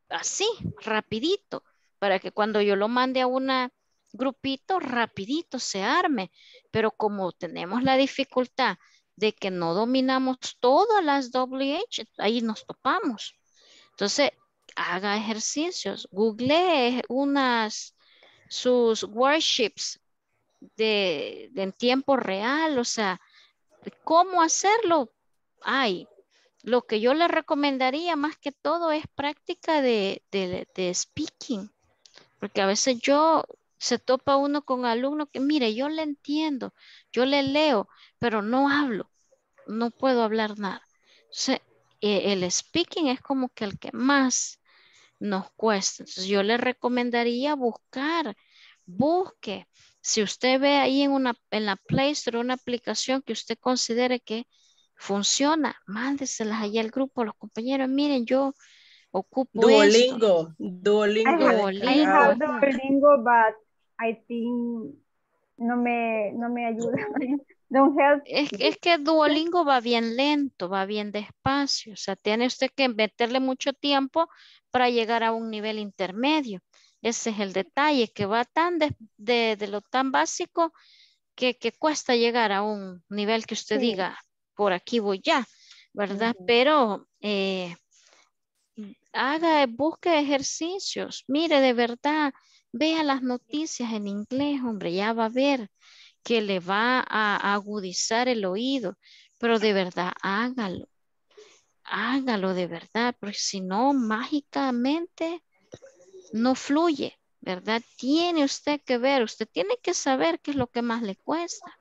así, rapidito, para que cuando yo lo mande a una grupito, rapidito se arme. Pero como tenemos la dificultad de que no dominamos todas las WH, ahí nos topamos. Entonces, haga ejercicios, google unas, sus worships de, de en tiempo real, o sea, ¿cómo hacerlo? Hay, lo que yo le recomendaría más que todo es práctica de, speaking, porque a veces yo se topa uno con alumno que, mire, yo le entiendo, yo le leo, pero no hablo, no puedo hablar nada. E, el speaking es como que el que más nos cuesta. Entonces, yo le recomendaría buscar, busque. Si usted ve ahí en, una, en la Play Store una aplicación que usted considere que funciona, mándeselas allá al grupo, a los compañeros, miren, yo ocupo Duolingo, Duolingo. Duolingo. I have Duolingo, but I think no me, no me ayuda. Don't help. Es, es, que Duolingo va bien lento, va bien despacio. O sea, tiene usted que meterle mucho tiempo para llegar a un nivel intermedio. Ese es el detalle, que va tan de, de, lo tan básico que, que, cuesta llegar a un nivel que usted diga, por aquí voy ya, ¿verdad? Pero eh, haga, busque ejercicios, mire de verdad, vea las noticias en inglés, hombre, ya va a ver que le va a agudizar el oído, pero de verdad hágalo, hágalo de verdad, porque si no, mágicamente no fluye, ¿verdad? Tiene usted que ver, usted tiene que saber qué es lo que más le cuesta.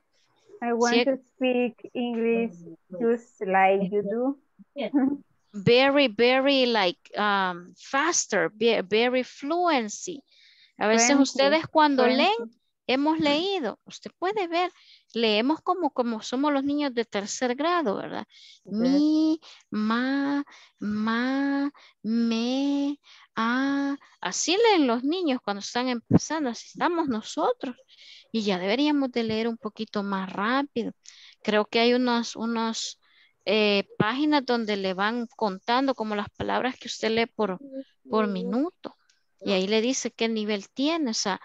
I want to speak English just like you do. very, very like um, faster, very fluency. A veces ustedes cuando leen, hemos leído, usted puede ver, leemos como, como somos los niños de tercer grado, ¿verdad? Mi, ma, ma, me, a. Así leen los niños cuando están empezando, así estamos nosotros y ya deberíamos de leer un poquito más rápido. Creo que hay unos, unos eh, páginas donde le van contando como las palabras que usted lee por, por minuto. Y ahí le dice qué nivel tiene. O sea,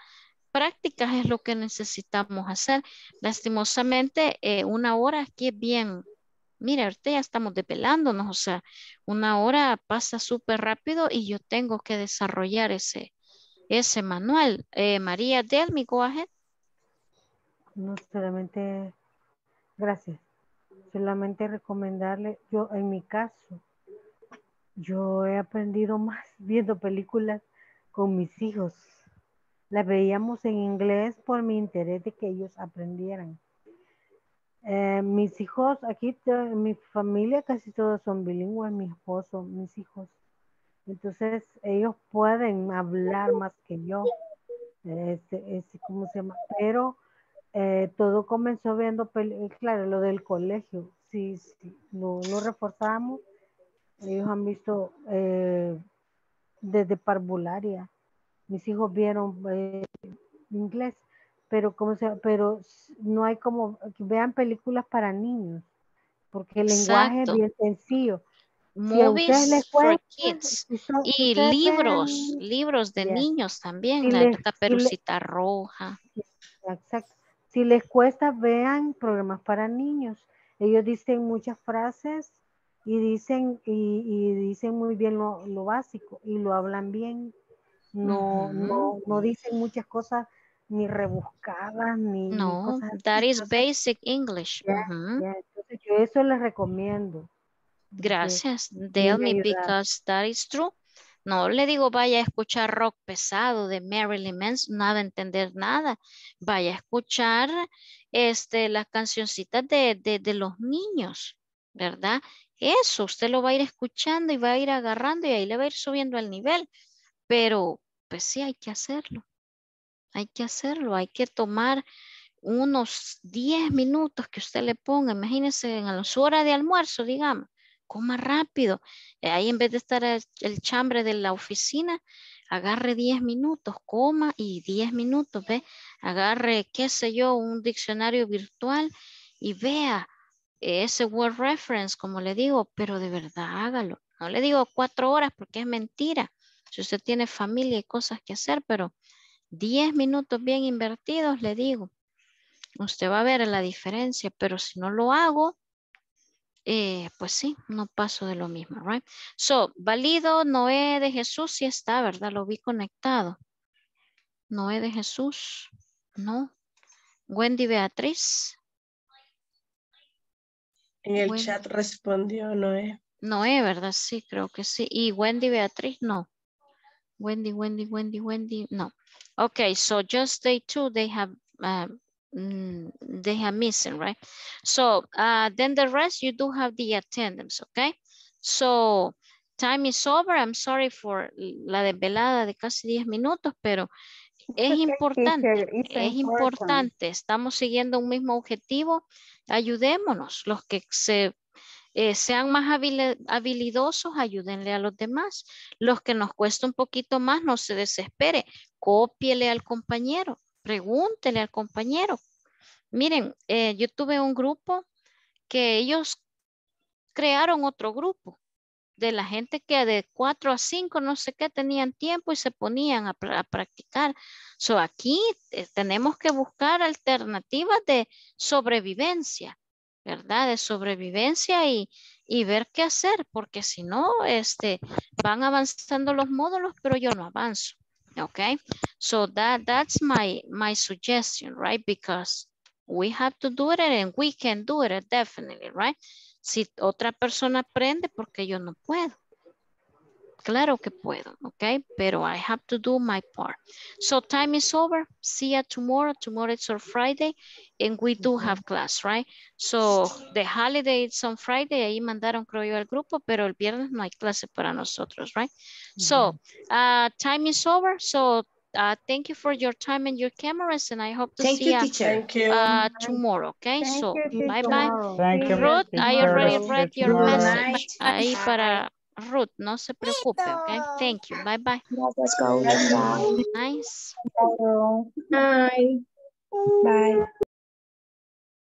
prácticas es lo que necesitamos hacer. Lastimosamente, eh, una hora aquí es bien. Mira, ahorita ya estamos depelándonos. O sea, una hora pasa súper rápido y yo tengo que desarrollar ese, ese manual. Eh, María Delmi, go ahead. No, solamente, gracias. Solamente recomendarle, yo en mi caso, yo he aprendido más viendo películas con mis hijos. Las veíamos en inglés por mi interés de que ellos aprendieran. Eh, mis hijos, aquí mi familia casi todos son bilingües, mi esposo, mis hijos. Entonces ellos pueden hablar más que yo. Este, este, ¿cómo se llama? Pero eh, todo comenzó viendo, eh, claro, lo del colegio, sí, sí no, lo reforzamos. Ellos han visto eh, desde parvularia. Mis hijos vieron inglés, pero como sea, pero no hay como vean películas para niños, porque el lenguaje es bien sencillo. Movies for kids. y libros, libros de niños también, la caperucita roja. Exacto. Si les cuesta, vean programas para niños. Ellos dicen muchas frases y dicen, y, y dicen muy bien lo, lo básico y lo hablan bien. No, no, no dicen muchas cosas ni rebuscadas ni, No, cosas así. that is basic English. entonces yo eso les recomiendo. Gracias, me because that is true. No le digo vaya a escuchar rock pesado de Marilyn Manson, nada a entender nada. Vaya a escuchar este, las cancioncitas de, de, de los niños, ¿verdad? Eso, usted lo va a ir escuchando y va a ir agarrando y ahí le va a ir subiendo el nivel. Pero, pues sí, hay que hacerlo. Hay que hacerlo, hay que tomar unos 10 minutos que usted le ponga, imagínese en su hora de almuerzo, digamos, coma rápido. Eh, Ahí en vez de estar el, el chambre de la oficina, agarre 10 minutos, coma y 10 minutos, ve, agarre, qué sé yo, un diccionario virtual y vea ese word reference, como le digo, pero de verdad hágalo. No le digo cuatro horas porque es mentira. Si usted tiene familia y cosas que hacer, pero 10 minutos bien invertidos, le digo, usted va a ver la diferencia, pero si no lo hago, eh, pues sí, no paso de lo mismo, right? So, válido, Noé de Jesús sí está, ¿verdad? Lo vi conectado. Noé de Jesús, no. Wendy Beatriz, En el chat respondió Noé. Noé, ¿verdad? Sí, creo que sí. Y Wendy Beatriz, no. Wendy, Wendy, Wendy, Wendy, no. Okay, so just they two, they have, um, mm, they have missing, right? So uh, then the rest, you do have the attendance, okay? So time is over. I'm sorry for la desvelada de casi 10 minutos, pero es importante, es important. importante. Estamos siguiendo un mismo objetivo. Ayudémonos. Los que se eh, sean más habili- habilidosos, ayúdenle a los demás. Los que nos cuesta un poquito más, no se desespere. Cópiele al compañero, pregúntele al compañero. Miren, eh, yo tuve un grupo que ellos crearon otro grupo de la gente que de cuatro a cinco, no sé qué, tenían tiempo y se ponían a practicar. So aquí eh, tenemos que buscar alternativas de sobrevivencia, ¿verdad? De sobrevivencia y, y ver qué hacer, porque si no, este, van avanzando los módulos, pero yo no avanzo. Okay, so that that's my my suggestion, right? Because we have to do it and we can do it definitely, right? Si otra persona aprende, porque yo no puedo. Claro que puedo, okay? Pero I have to do my part. So time is over. See you tomorrow. Tomorrow it's our Friday and we do have class, right? So the holiday is on Friday. Ahí mandaron, creo yo, al grupo, pero el viernes no hay clase para nosotros, right? So uh, time is over. So uh, thank you for your time and your cameras and I hope to Thank see you, ya, teacher. Thank you. uh, tomorrow, okay? Thank so bye-bye. Thank you, Ruth, I teacher. already See read you your tomorrow. message. Ahí para Ruth, no se preocupe, okay? Thank you. Bye bye. Let's go. Bye. Nice. Bye. Bye.